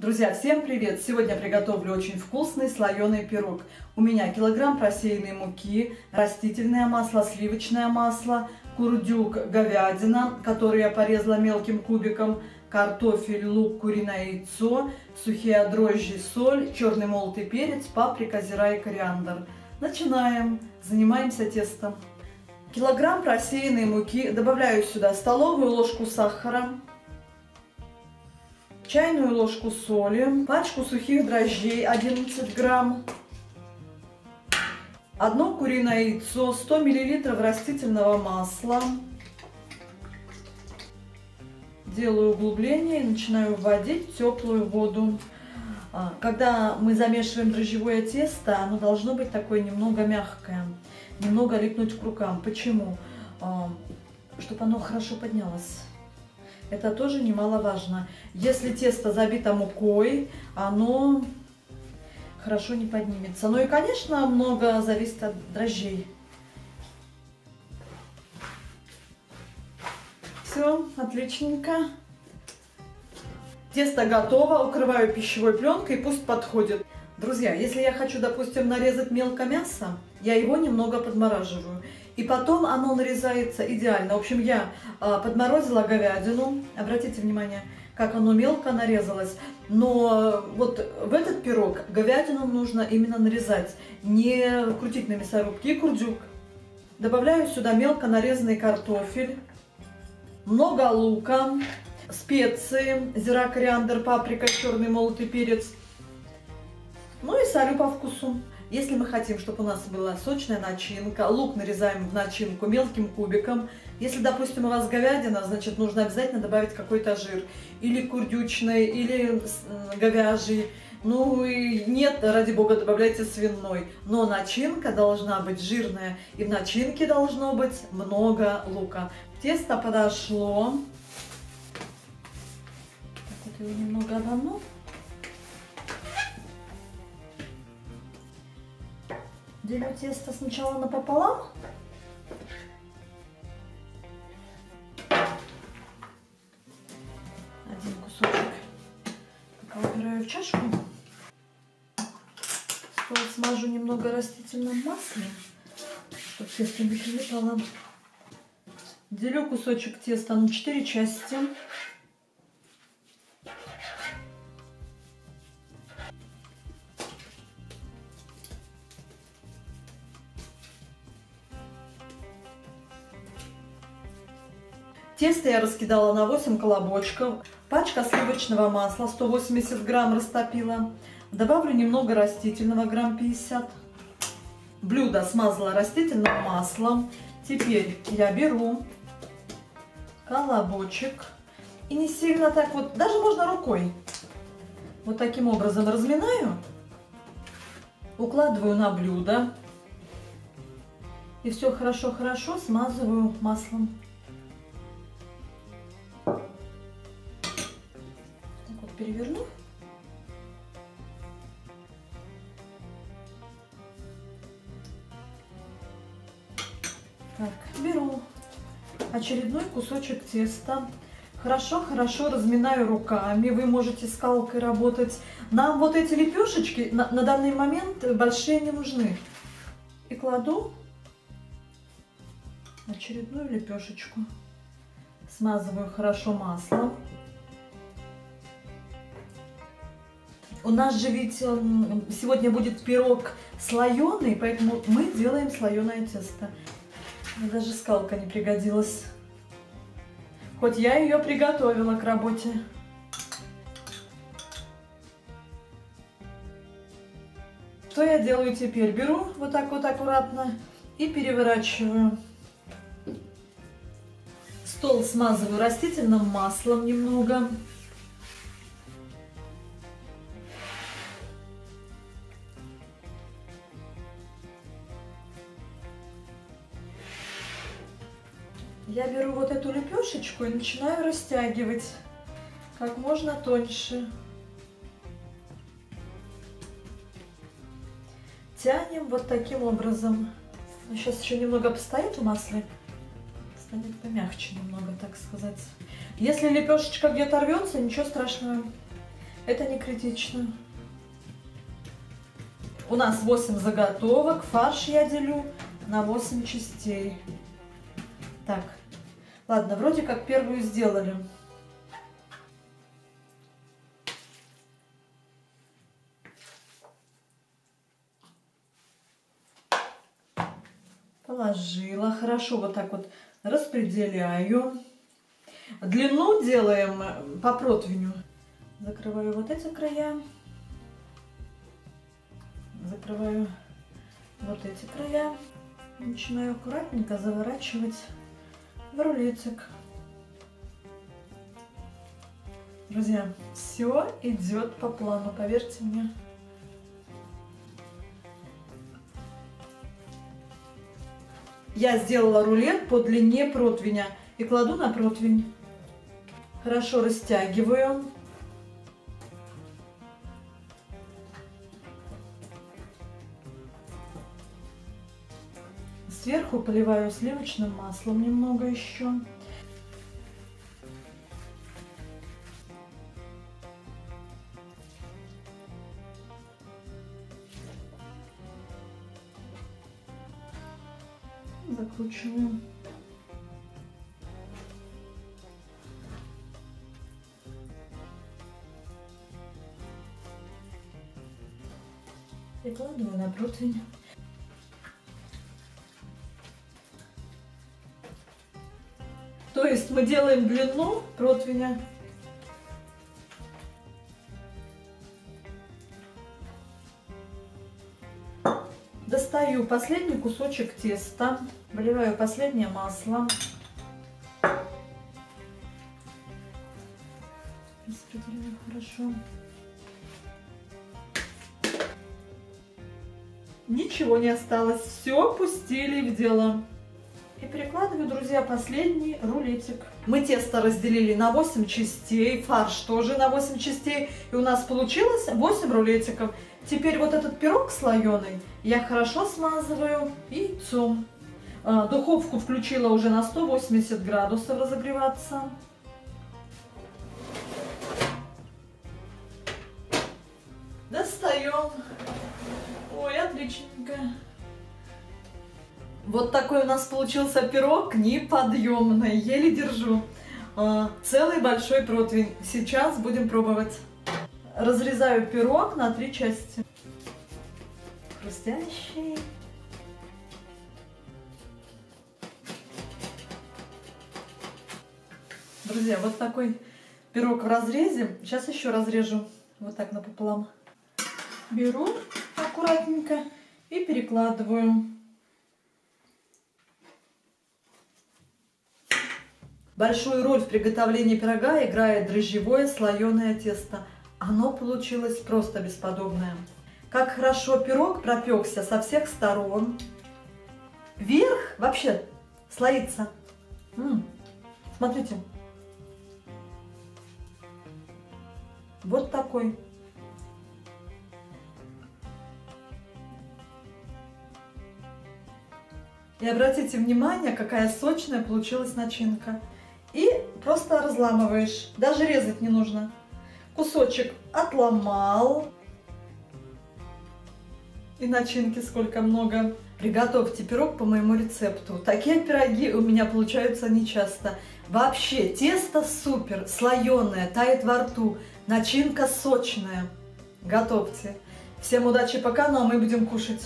Друзья, всем привет! Сегодня приготовлю очень вкусный слоеный пирог. У меня килограмм просеянной муки, растительное масло, сливочное масло, курдюк, говядина, которую я порезала мелким кубиком, картофель, лук, куриное яйцо, сухие дрожжи, соль, черный молотый перец, паприка, зира и кориандр. Начинаем. Занимаемся тестом. Килограмм просеянной муки. Добавляю сюда столовую ложку сахара, чайную ложку соли, пачку сухих дрожжей 11 грамм, одно куриное яйцо, 100 миллилитров растительного масла. Делаю углубление и начинаю вводить теплую воду. А, когда мы замешиваем дрожжевое тесто, оно должно быть такое немного мягкое, немного липнуть к рукам. Почему? А, Чтобы оно хорошо поднялось. Это тоже немаловажно. Если тесто забито мукой, оно хорошо не поднимется. Ну и, конечно, много зависит от дрожжей. Все, отличненько. Тесто готово, укрываю пищевой пленкой, пусть подходит. Друзья, если я хочу, допустим, нарезать мелко мясо, я его немного подмораживаю. И потом оно нарезается идеально. В общем, я а, подморозила говядину. Обратите внимание, как оно мелко нарезалось. Но вот в этот пирог говядину нужно именно нарезать, не крутить на мясорубке. И курдюк. Добавляю сюда мелко нарезанный картофель, много лука, специи, зира, кориандр, паприка, черный молотый перец. Ну и солю по вкусу. Если мы хотим, чтобы у нас была сочная начинка, лук нарезаем в начинку мелким кубиком. Если, допустим, у вас говядина, значит, нужно обязательно добавить какой-то жир. Или курдючный, или говяжий. Ну и нет, ради бога, добавляйте свиной. Но начинка должна быть жирная. И в начинке должно быть много лука. Тесто подошло. Так вот его немного обомну. Делю тесто сначала напополам. Один кусочек пока убираю в чашку. Стол смажу немного растительным маслом, чтобы тесто не прилипало. Делю кусочек теста на 4 части. Тесто я раскидала на 8 колобочков. Пачка сливочного масла 180 грамм растопила. Добавлю немного растительного, грамм 50. Блюдо смазала растительным маслом. Теперь я беру колобочек. И не сильно так вот, даже можно рукой. Вот таким образом разминаю. Укладываю на блюдо. И все хорошо-хорошо смазываю маслом. Переверну. Так, беру очередной кусочек теста. Хорошо-хорошо разминаю руками. Вы можете скалкой работать. Нам вот эти лепешечки на, на данный момент большие не нужны. И кладу очередную лепешечку. Смазываю хорошо маслом. У нас же ведь сегодня будет пирог слоеный, поэтому мы делаем слоеное тесто. Мне даже скалка не пригодилась. Хоть я ее приготовила к работе. Что я делаю теперь? Беру вот так вот аккуратно и переворачиваю. Стол смазываю растительным маслом немного. Я беру вот эту лепешечку и начинаю растягивать как можно тоньше. Тянем вот таким образом. Ну, сейчас еще немного постоит в масле. Станет помягче немного, так сказать. Если лепешечка где-то рвется, ничего страшного. Это не критично. У нас 8 заготовок. Фарш я делю на 8 частей. Так, ладно, вроде как первую сделали. Положила. Хорошо вот так вот распределяю. Длину делаем по противню. Закрываю вот эти края. Закрываю вот эти края. Начинаю аккуратненько заворачивать в рулетик. Друзья, все идет по плану, поверьте мне. Я сделала рулет по длине противня и кладу на противень. Хорошо растягиваю. Сверху поливаю сливочным маслом немного еще. Закручиваю. Прикладываю на противень. Мы делаем длину противня. Достаю последний кусочек теста, выливаю последнее масло. Распределяю хорошо. Ничего не осталось, все пустили в дело. И перекладываю, друзья, последний рулетик. Мы тесто разделили на 8 частей, фарш тоже на 8 частей. И у нас получилось 8 рулетиков. Теперь вот этот пирог слоеный я хорошо смазываю яйцом. А, духовку включила уже на 180 градусов разогреваться. Достаем. Ой, отличненько. Вот такой у нас получился пирог неподъемный, еле держу. А, целый большой противень. Сейчас будем пробовать. Разрезаю пирог на три части. Хрустящий. Друзья, вот такой пирог в разрезе. Сейчас еще разрежу вот так напополам. Беру аккуратненько и перекладываю. Большую роль в приготовлении пирога играет дрожжевое слоеное тесто. Оно получилось просто бесподобное. Как хорошо пирог пропекся со всех сторон. Верх вообще слоится. М -м, смотрите. Вот такой. И обратите внимание, какая сочная получилась начинка. Просто разламываешь, даже резать не нужно. Кусочек отломал. И начинки сколько много. Приготовьте пирог по моему рецепту. Такие пироги у меня получаются нечасто. Вообще, тесто супер, слоеное, тает во рту. Начинка сочная. Готовьте. Всем удачи пока, ну а мы будем кушать.